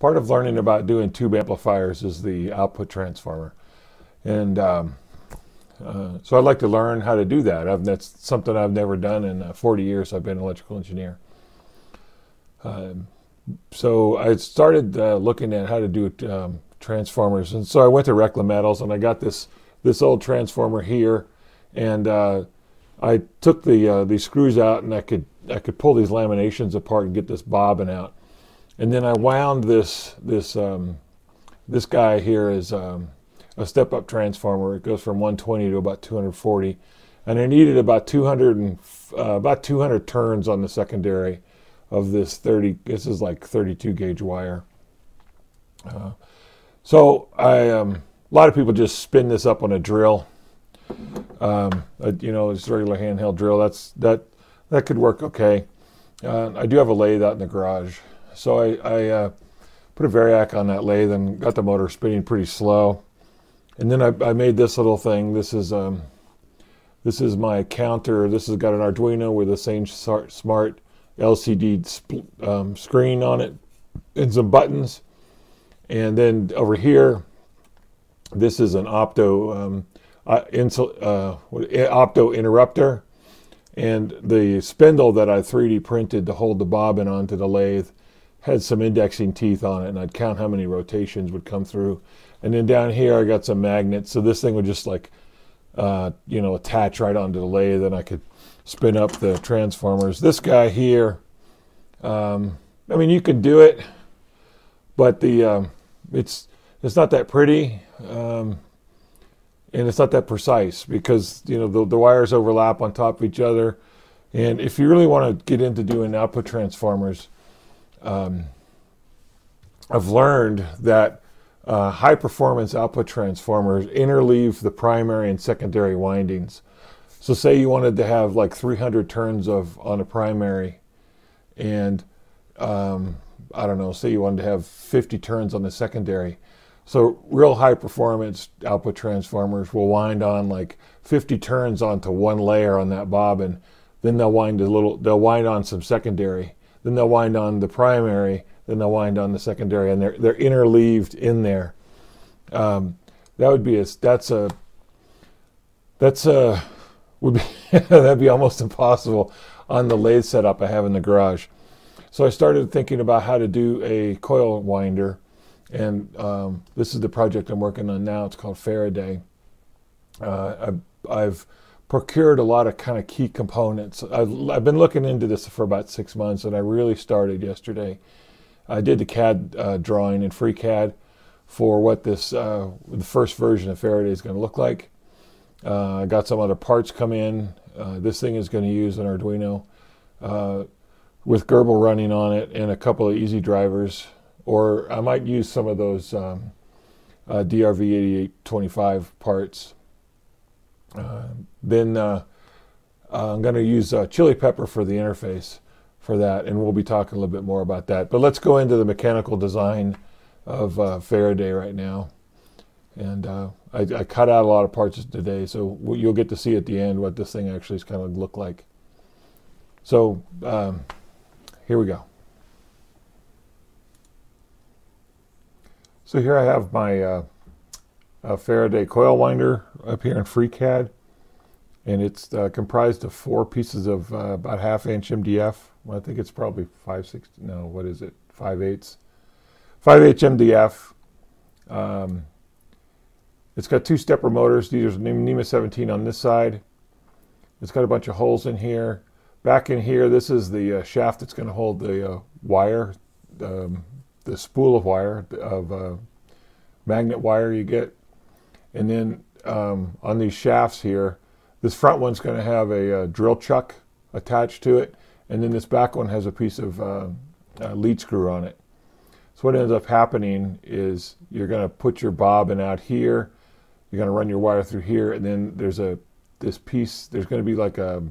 part of learning about doing tube amplifiers is the output transformer. And um, uh, so I'd like to learn how to do that. I've, that's something I've never done in uh, 40 years. I've been an electrical engineer. Um, so I started uh, looking at how to do um, transformers, and so I went to Reckler Metals, and I got this this old transformer here, and uh, I took the uh, these screws out, and I could I could pull these laminations apart and get this bobbin out, and then I wound this this um, this guy here is um, a step up transformer. It goes from 120 to about 240, and I needed about 200 and uh, about 200 turns on the secondary of this 30. This is like 32 gauge wire. Uh, so I, um, a lot of people just spin this up on a drill. Um, a, you know, a regular handheld drill. That's that that could work okay. Uh, I do have a lathe out in the garage, so I, I uh, put a variac on that lathe and got the motor spinning pretty slow. And then I, I made this little thing. This is um, this is my counter. This has got an Arduino with the same smart LCD um, screen on it and some buttons. And then over here, this is an opto um, uh, uh, opto interrupter. And the spindle that I 3D printed to hold the bobbin onto the lathe had some indexing teeth on it, and I'd count how many rotations would come through. And then down here, I got some magnets, so this thing would just like, uh, you know, attach right onto the lathe, and I could spin up the transformers. This guy here, um, I mean, you can do it, but the um, it's it's not that pretty, um, and it's not that precise because you know the, the wires overlap on top of each other. And if you really want to get into doing output transformers, um, I've learned that uh, high performance output transformers interleave the primary and secondary windings. So say you wanted to have like 300 turns of on a primary and um, I don't know, say you wanted to have 50 turns on the secondary. So real high performance output transformers will wind on like 50 turns onto one layer on that bobbin. Then they'll wind a little, they'll wind on some secondary. Then they'll wind on the primary. Then they'll wind on the secondary, and they're they're interleaved in there. Um, that would be a that's a that's a would be that'd be almost impossible on the lathe setup I have in the garage. So I started thinking about how to do a coil winder, and um, this is the project I'm working on now. It's called Faraday. Uh, I've, I've, procured a lot of kind of key components. I've, I've, been looking into this for about six months, and I really started yesterday. I did the CAD uh, drawing in FreeCAD for what this uh, the first version of Faraday is going to look like. Uh, I got some other parts come in. Uh, this thing is going to use an Arduino uh, with GRBL running on it and a couple of easy drivers, or I might use some of those um, uh, DRV8825 parts. Then uh I'm going to use uh, ChiliPeppr for the interface for that, and we'll be talking a little bit more about that. But let's go into the mechanical design of uh, Faraday right now. And I, I, cut out a lot of parts today, so you'll get to see at the end what this thing actually is kind of look like. So. Um, here we go. So here I have my uh, Faraday coil winder up here in FreeCAD, and it's uh, comprised of four pieces of uh, about half inch MDF. Well, I think it's probably five six. No, what is it? Five eighths. Five H MDF. Um, it's got two stepper motors. These are NEMA 17 on this side. It's got a bunch of holes in here. Back in here, this is the uh, shaft that's going to hold the uh, wire, um, the spool of wire, of uh, magnet wire you get. And then um, on these shafts here, this front one's going to have a, a, uh, drill chuck attached to it, and then this back one has a piece of uh, lead screw on it. So what ends up happening is you're going to put your bobbin out here, you're going to run your wire through here, and then there's a this piece, there's going to be like a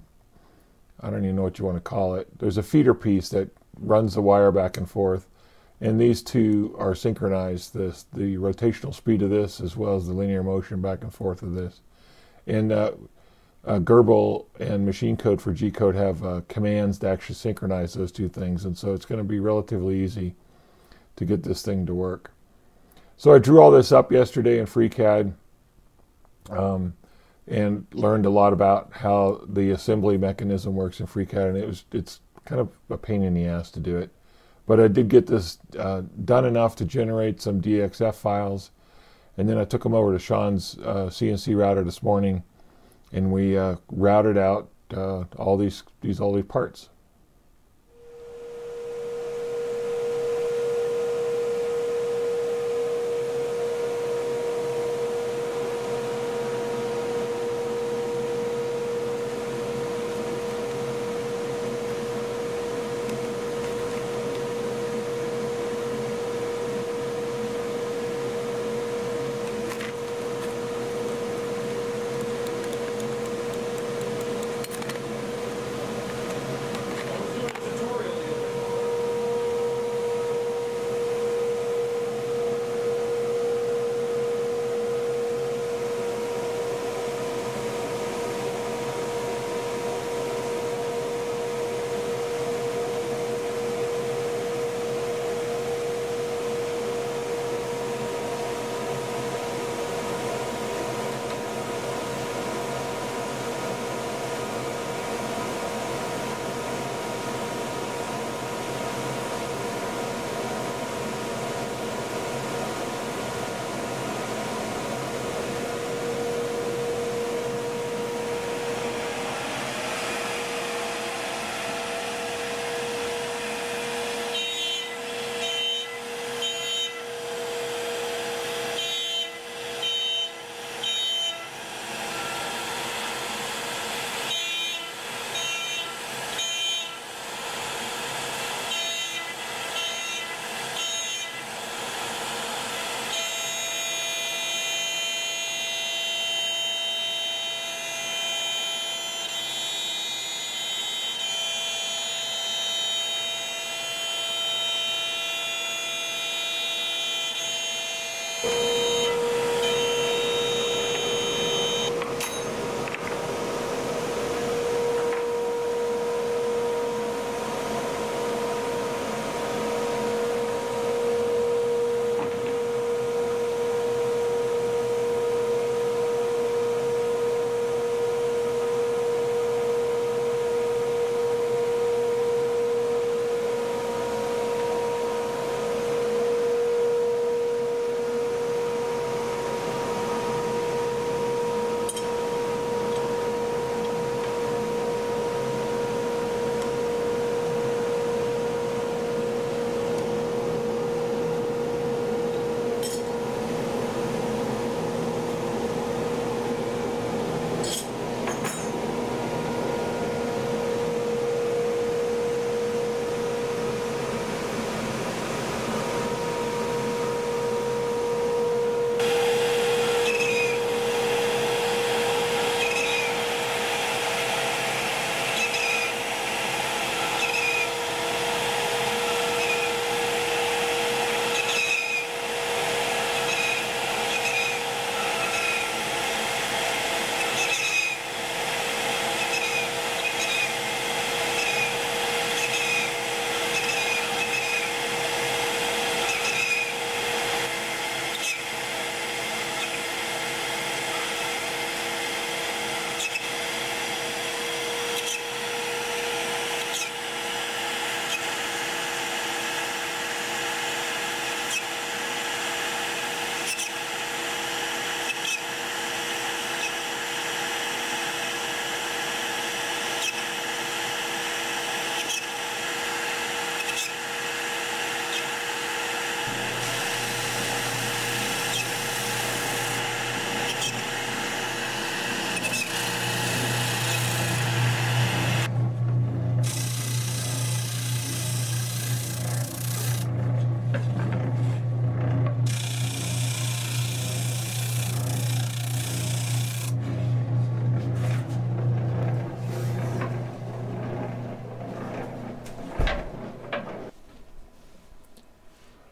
I don't even know what you want to call it. There's a feeder piece that runs the wire back and forth, and these two are synchronized this the rotational speed of this as well as the linear motion back and forth of this. And uh, uh, GRBL and machine code for G code have uh, commands to actually synchronize those two things. And so it's going to be relatively easy to get this thing to work. So I drew all this up yesterday in FreeCAD um, and learned a lot about how the assembly mechanism works in FreeCAD. And it was it's kind of a pain in the ass to do it. But I did get this uh, done enough to generate some DXF files. And then I took them over to Sean's uh, CNC router this morning and we uh, routed out uh, all these, these all these parts.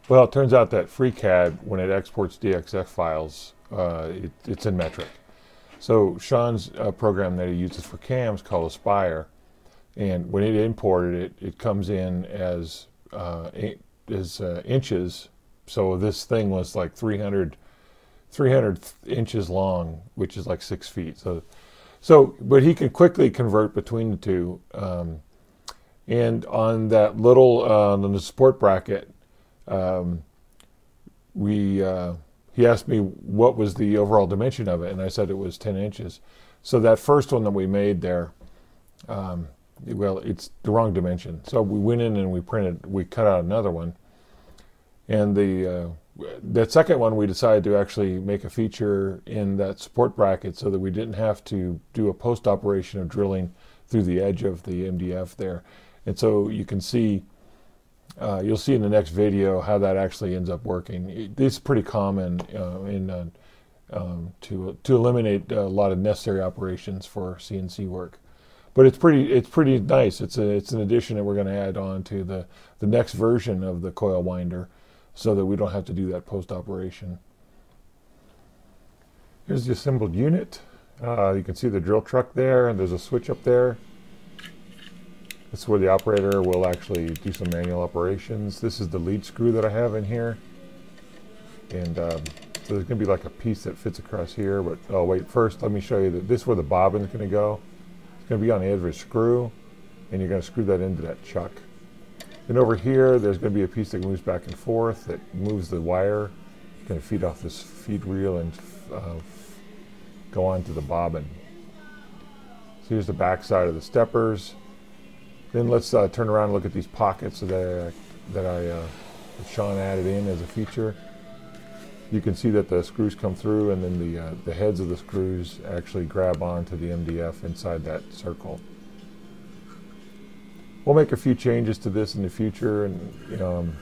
Well, it turns out that FreeCAD, when it exports DXF files, uh, it, it's in metric. So Sean's uh, program that he uses for CAMs called Aspire, and when it imported it, it comes in as uh, as uh, inches. So this thing was like 300, 300 inches long, which is like six feet. So, so but he can quickly convert between the two. Um, and on that little uh, on the support bracket, um, we uh, he asked me what was the overall dimension of it, and I said it was 10 inches. So that first one that we made there, um, well, it's the wrong dimension. So we went in and we printed, we cut out another one, and the uh, that second one we decided to actually make a feature in that support bracket so that we didn't have to do a post operation of drilling through the edge of the MDF there. And so you can see, uh, you'll see in the next video how that actually ends up working. It, it's pretty common uh, in uh, um, to to eliminate a lot of necessary operations for CNC work. But it's pretty it's pretty nice. It's a it's an addition that we're going to add on to the the next version of the coil winder, so that we don't have to do that post operation. Here's the assembled unit. Uh, you can see the drill chuck there, and there's a switch up there. This is where the operator will actually do some manual operations. This is the lead screw that I have in here. And um, so there's going to be like a piece that fits across here. But oh wait, first let me show you that this is where the bobbin is going to go. It's going to be on the edge of a screw. And you're going to screw that into that chuck. Then over here, there's going to be a piece that moves back and forth that moves the wire. It's going to feed off this feed reel and uh, go on to the bobbin. So here's the back side of the steppers. Then let's uh, turn around and look at these pockets that I, that I uh, that Sean added in as a feature. You can see that the screws come through and then the, uh, the heads of the screws actually grab onto the MDF inside that circle. We'll make a few changes to this in the future and you know, um,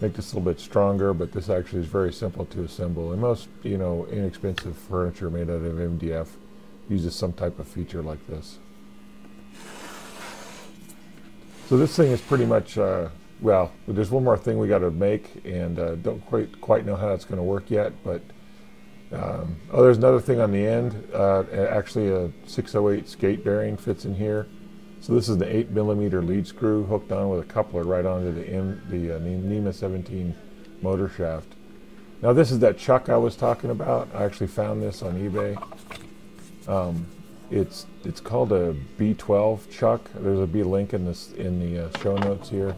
make this a little bit stronger, but this actually is very simple to assemble. And most you know inexpensive furniture made out of MDF uses some type of feature like this. So this thing is pretty much, uh, well, there's one more thing we got to make and uh, don't quite quite know how it's going to work yet, but um, oh, there's another thing on the end. Uh, actually, a 608 skate bearing fits in here. So this is the 8 millimeter lead screw hooked on with a coupler right onto the, M, the uh, NEMA 17 motor shaft. Now this is that chuck I was talking about. I actually found this on eBay. Um, it's it's called a B12 chuck. There's a B link in this in the uh, show notes here,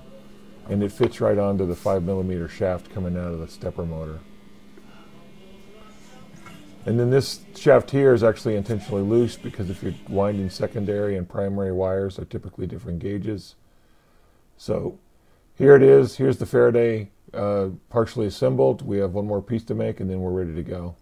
and it fits right onto the five millimeter shaft coming out of the stepper motor. And then this shaft here is actually intentionally loose because if you're winding secondary and primary wires are typically different gauges. So here it is. Here's the Faraday uh, partially assembled. We have one more piece to make and then we're ready to go.